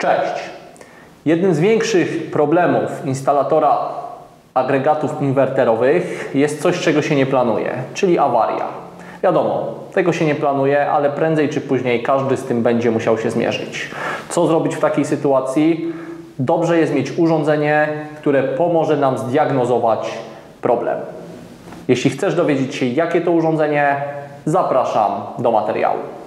Cześć! Jednym z większych problemów instalatora agregatów inwerterowych jest coś, czego się nie planuje, czyli awaria. Wiadomo, tego się nie planuje, ale prędzej czy później każdy z tym będzie musiał się zmierzyć. Co zrobić w takiej sytuacji? Dobrze jest mieć urządzenie, które pomoże nam zdiagnozować problem. Jeśli chcesz dowiedzieć się, jakie to urządzenie, zapraszam do materiału.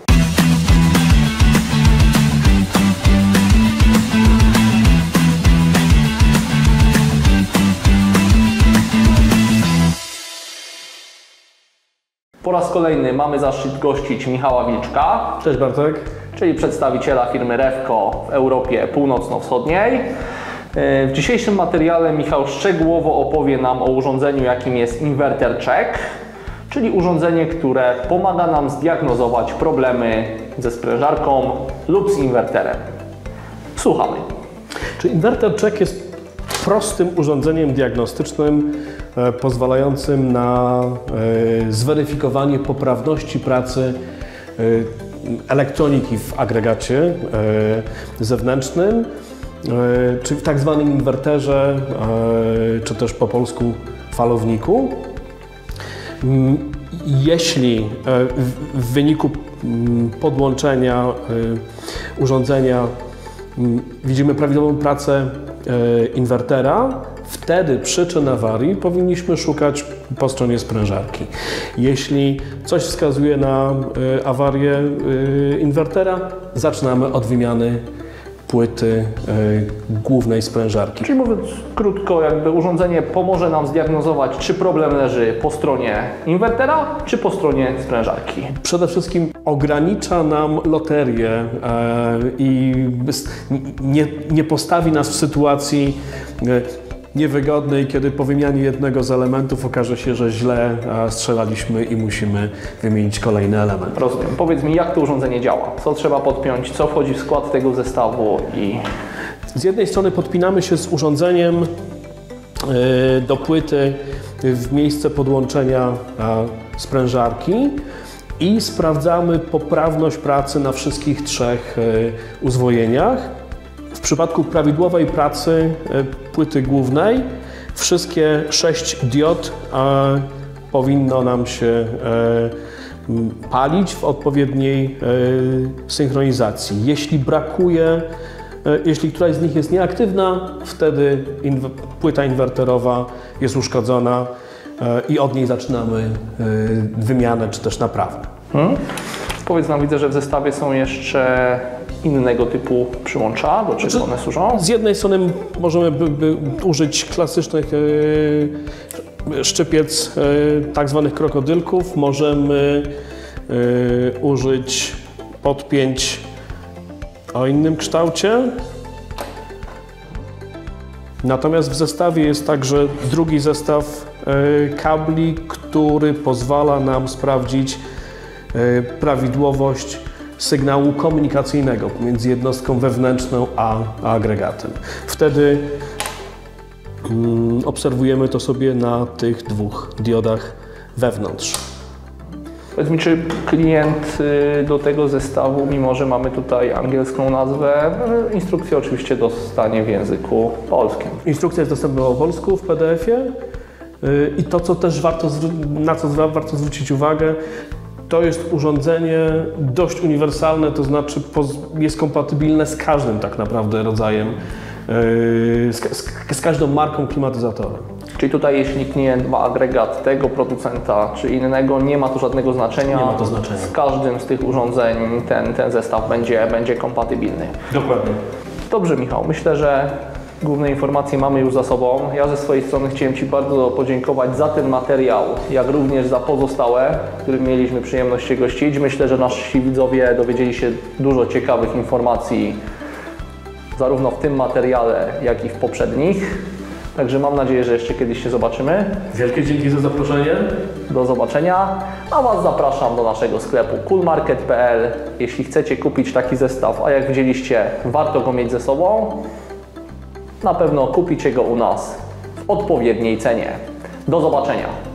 Po raz kolejny mamy zaszczyt gościć Michała Wilczka, Cześć Bartek. czyli przedstawiciela firmy Rewko w Europie Północno-Wschodniej. Yy, W dzisiejszym materiale Michał szczegółowo opowie nam o urządzeniu, jakim jest inverter check, czyli urządzenie, które pomaga nam zdiagnozować problemy ze sprężarką lub z inwerterem. Słuchamy. Czy inwerter check jest prostym urządzeniem diagnostycznym e, pozwalającym na e, zweryfikowanie poprawności pracy e, elektroniki w agregacie zewnętrznym, czy w tak zwanym inwerterze, czy też po polsku falowniku. Mm, Jeśli w- wyniku mm, podłączenia urządzenia widzimy prawidłową pracę e, inwertera, wtedy przyczyn awarii powinniśmy szukać po stronie sprężarki. Jeśli coś wskazuje na e, awarię e, inwertera, zaczynamy od wymiany płyty e, głównej sprężarki. Czyli mówiąc krótko, jakby urządzenie pomoże nam zdiagnozować, czy problem leży po stronie inwertera, czy po stronie sprężarki. Przede wszystkim ogranicza nam loterię e, i nie, nie postawi nas w sytuacji e, niewygodnej, kiedy po wymianie jednego z elementów okaże się, że źle e, strzelaliśmy i musimy wymienić kolejny element. Rozumiem. Powiedz mi, jak to urządzenie działa? Co trzeba podpiąć? Co wchodzi w skład tego zestawu? I Z jednej strony podpinamy się z urządzeniem e, do płyty w miejsce podłączenia e, sprężarki i sprawdzamy poprawność pracy na wszystkich trzech uzwojeniach. Przypadku prawidłowej pracy e, płyty głównej wszystkie sześć diod powinno nam się e, palić w odpowiedniej e, synchronizacji. Jeśli brakuje, jeśli któraś z nich jest nieaktywna, wtedy inw- płyta inwerterowa jest uszkodzona i od niej zaczynamy wymianę czy też naprawę. hmm? powiedz nam, widzę, że w zestawie są jeszcze innego typu przyłącza, do czego Znaczy- one służą? Z jednej strony możemy by, by użyć klasycznych e, szczypiec e, tak zwanych krokodylków, możemy e, użyć podpięć o innym kształcie. Natomiast w zestawie jest także drugi zestaw kabli, który pozwala nam sprawdzić prawidłowość sygnału komunikacyjnego pomiędzy jednostką wewnętrzną a, a agregatem. Wtedy mm, obserwujemy to sobie na tych dwóch diodach wewnątrz. Powiedz mi, czy klient y, do tego zestawu, mimo że mamy tutaj angielską nazwę, y, instrukcję oczywiście dostanie w języku polskim. Instrukcja jest dostępna po polsku w PDF-ie y, i to, co też warto, na co warto zwrócić uwagę, to jest urządzenie dość uniwersalne, to znaczy jest kompatybilne z każdym tak naprawdę rodzajem, y, z, z, z każdą marką klimatyzatora. Czyli tutaj, jeśli klient ma agregat tego producenta czy innego, nie ma to żadnego znaczenia. Nie ma to znaczenia. Z każdym z tych urządzeń ten, ten zestaw będzie, będzie kompatybilny. Dokładnie. Dobrze, Michał. Myślę, że główne informacje mamy już za sobą. Ja ze swojej strony chciałem Ci bardzo podziękować za ten materiał, jak również za pozostałe, którym mieliśmy przyjemność się gościć. Myślę, że nasi widzowie dowiedzieli się dużo ciekawych informacji zarówno w tym materiale, jak i w poprzednich. Także mam nadzieję, że jeszcze kiedyś się zobaczymy. Wielkie dzięki za zaproszenie. Do zobaczenia, a Was zapraszam do naszego sklepu coolmarket.pl. Jeśli chcecie kupić taki zestaw, a jak widzieliście, warto go mieć ze sobą, na pewno kupicie go u nas w odpowiedniej cenie. Do zobaczenia.